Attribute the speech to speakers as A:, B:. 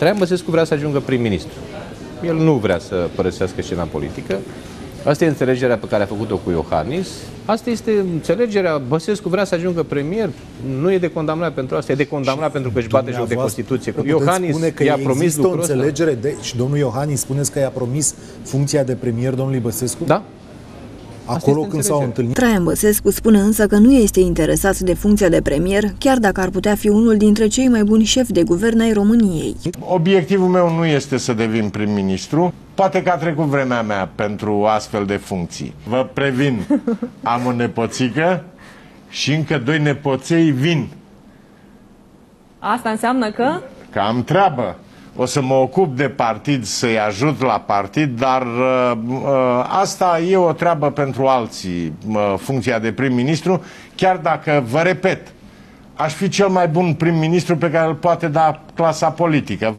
A: Traian Băsescu vrea să ajungă prim-ministru. El nu vrea să părăsească scena politică. Asta e înțelegerea pe care a făcut-o cu Iohannis. Asta este înțelegerea. Băsescu vrea să ajungă premier. Nu e de condamnat pentru asta. E de condamnat pentru că își bate joc de Constituție.
B: Iohannis spune că i-a promis o înțelegere de, și domnul Iohannis spuneți că i-a promis funcția de premier domnului Băsescu?
A: Da.
B: Acolo când s-au întâlnit.
C: Traian Băsescu spune însă că nu este interesat de funcția de premier, chiar dacă ar putea fi unul dintre cei mai buni șefi de guvern ai României.
D: Obiectivul meu nu este să devin prim-ministru. Poate că a trecut vremea mea pentru astfel de funcții. Vă previn, am o nepoțică și încă doi nepoței vin.
E: Asta înseamnă că?
D: Că am treabă o să mă ocup de partid, să-i ajut la partid, dar uh, uh, asta e o treabă pentru alții, uh, funcția de prim-ministru, chiar dacă, vă repet, aș fi cel mai bun prim-ministru pe care îl poate da clasa politică.